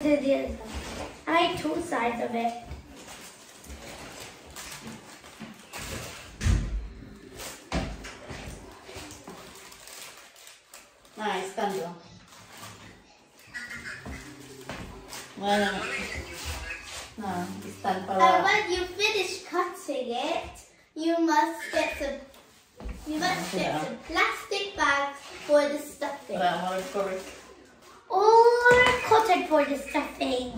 I made two sides of it. Spänn då. Well, no, spänn på And det. when you finish cutting it, you must get some. You must get some plastic bags for the stuffing. Där har du kork. Or cotton for the stuffing.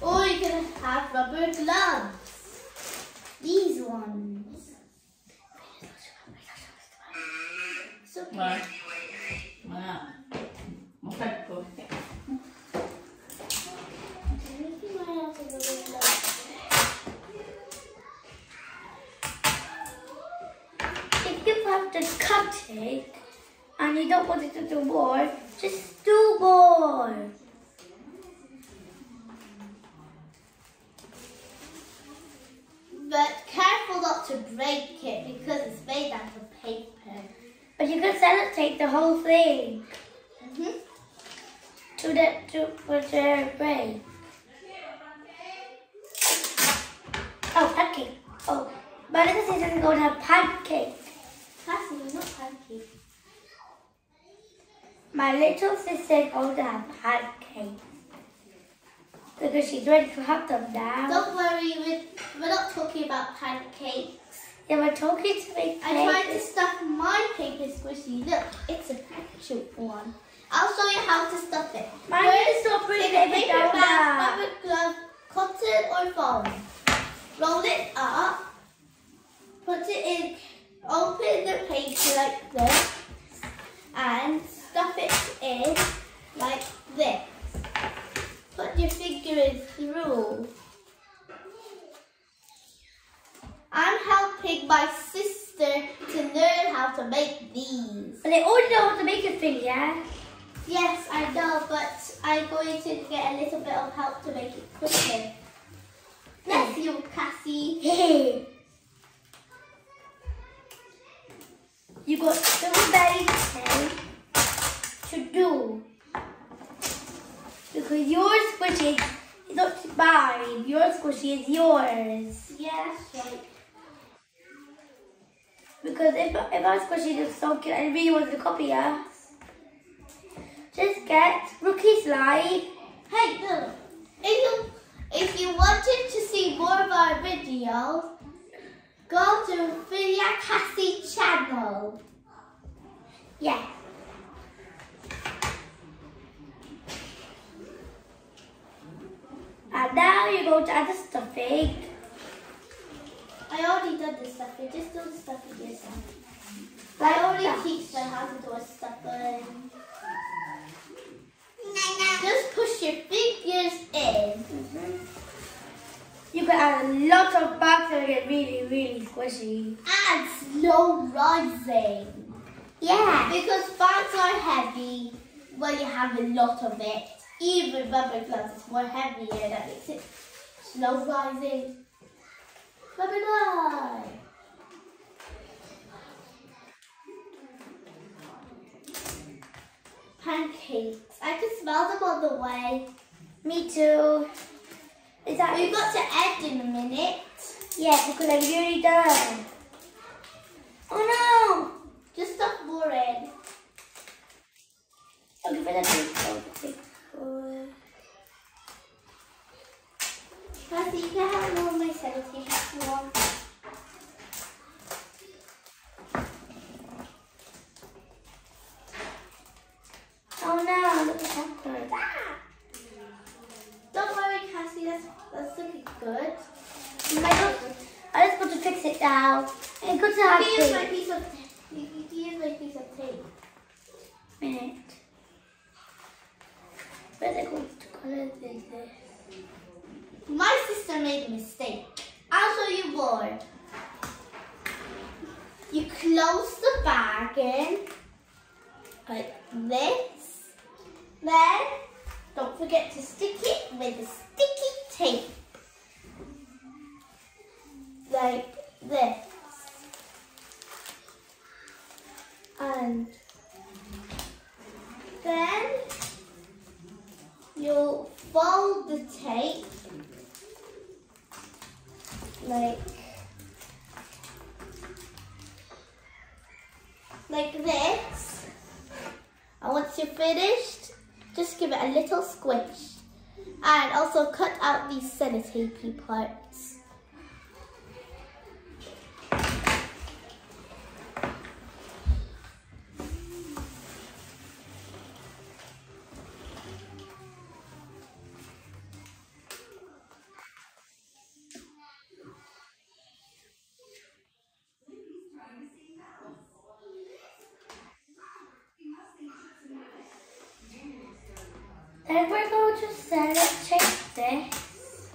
Or you can have rubber gloves. These ones. So Nej. Nej. Man själv kork. If you have to cut it and you don't want it to do more, just do more. But careful not to break it because it's made out of paper. But you can sellotape the whole thing hmm to the to for the break. Oh, pancake. Oh, my little sister's going to have pancake. Cassie, not pancake. My little sister's going to have pancake. Because she's ready to have them now. Don't worry, we're, we're not talking about pancakes. Yeah, we're talking to make I tried to pancakes. stuff my paper squishy. Look, it's a paper one. I'll show you how to stuff it. Mine is so pretty, baby bag, rubber glove, cotton or foam. Roll it up. Put it in. Open the paper like this, and stuff it in like this. Put your finger in through. I'm helping my sister to learn how to make these. But they already know how to make a thing, yeah? Yes, I know, but I'm going to get a little bit of help to make it quicker. Bless you, Cassie. Hey. You got many things to do. Because your squishy is not mine. Your squishy is yours. Yes, right. Because if, if our squishy is so cute and really wants to copy us, just get Rookie's Live. Hey, no. If you if you wanted to see more of our videos, go to Philia Cassie channel. Yeah. And now you're going to add the stuffing. Eh? I already done eh? the stuff. You just do the stuffing yourself. I already that. teach them how to do a stuffing. Eh? Just push your fingers in. You can add a lot of bags and get really, really squishy. And slow rising. Yeah. Because bags are heavy when you have a lot of it. Even rubber gloves is more heavier. That makes it slow rising. Rubber glove. Pancakes. I can smell them on the way. Me too. Is that We've got to end in a minute. Yeah, because I'm nearly done. Oh Just stuff more in. no! I'll give it a big oh, big boy. Cassie, you can have more of my sellotape if you want. Oh no, look at that. Don't worry, Cassie. That's that's looking good. I just, want to fix it now. And good to have Here's my piece of here's my piece of tape. Minute. Where's it going to color this? My sister made a mistake. I'll show you more. You close the bag in like this. Then don't forget to stick it with a sticky tape. Like this. And then you'll fold the tape like like this. And once you're finished, just give it a little squish. And also cut out these sellotapey parts. Then we're going to sellotape this.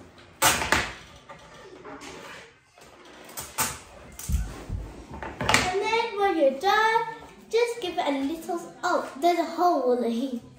And then when you're done, just give it a little, oh, there's a hole in the I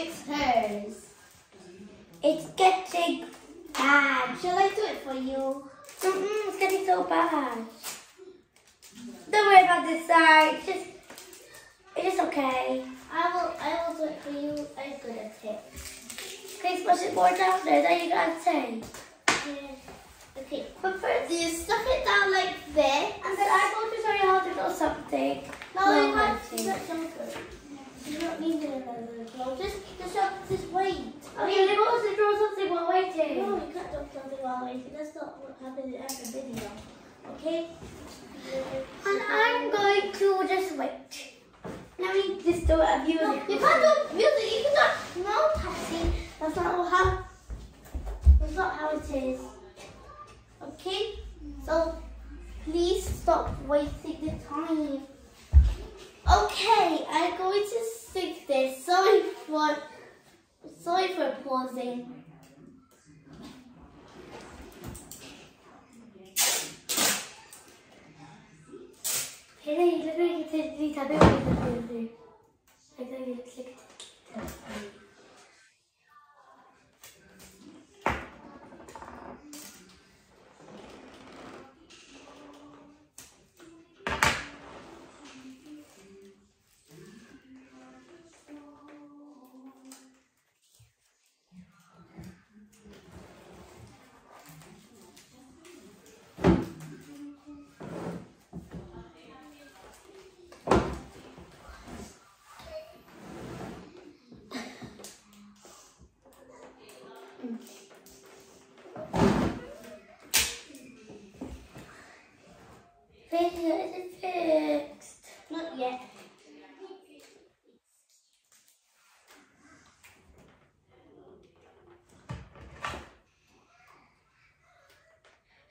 fix hers. It's getting bad. Shall I do it for you? Mm-mm, it's getting so bad. Don't worry about this side. It's just, it's okay. I will, I will do it for you. I'm good at it. Please push it more down there. Then you gotta say. Yeah. Okay. But first, You stuff it down like this. and then I'm going to show you how to do something. No, No, you can't. You don't jump it. You don't need another blow. Just, just. Just wait. Okay, we're going to draw something while waiting. No, you can't jump something while waiting. That's not what happened in every video. Okay? And I'm going to just wait. Let me just do a music. No, for pausing. Hey, hey, look at it. It's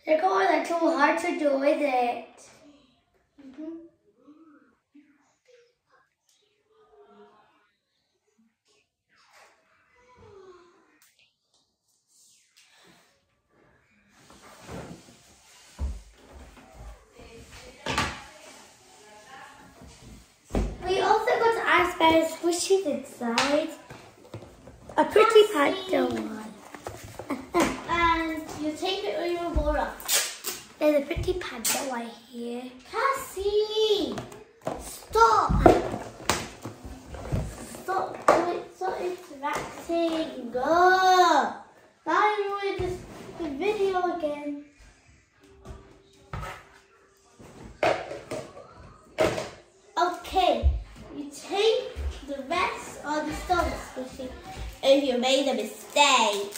They're going like too hard to do with it. Mhm. We also got ask better squishies inside. A pretty panda one. And you take it with your Laura. There's a pretty padlock right here. Cassie! Stop! Stop doing so interacting. Go! Oh, now you ruined the video again. Okay, you take the rest of the stones if if oh, you made a mistake.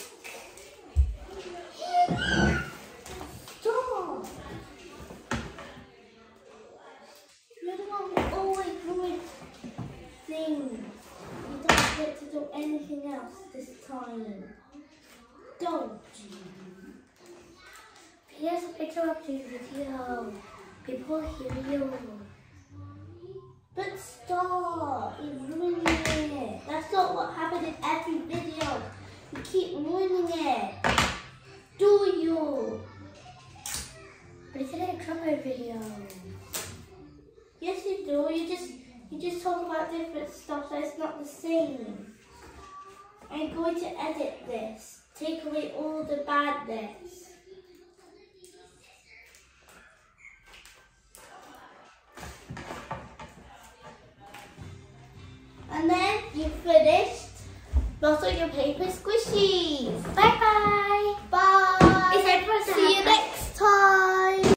People hear you. But stop! You're ruining it. That's not what happened in every video. You keep ruining it. Do you? But it's a cover video. Yes, you do. You just you just talk about different stuff so it's not the same. I'm going to edit this. Take away all the badness. And then you finished. Lots of your paper squishies. Bye bye. Bye. See you next time.